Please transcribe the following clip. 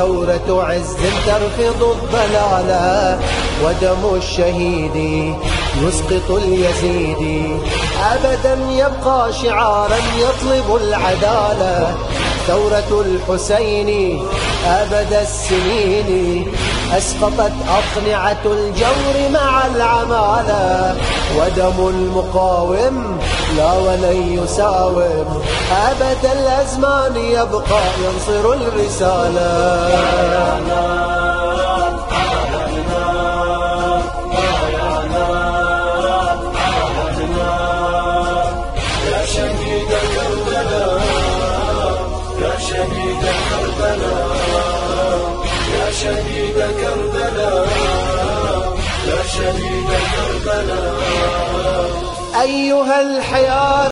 ثورة عز ترفض الضلالة ودم الشهيد يسقط اليزيدي أبدا يبقى شعارا يطلب العدالة. ثورة الحسين أبد السنين. أسقطت أقنعة الجور مع العمالة ودم المقاوم لا ولن يساوم. أبد الأزمان يبقى ينصر الرسالة. شهيد كربلاء كربلاء يا شهيد كربلاء. أيها الحياة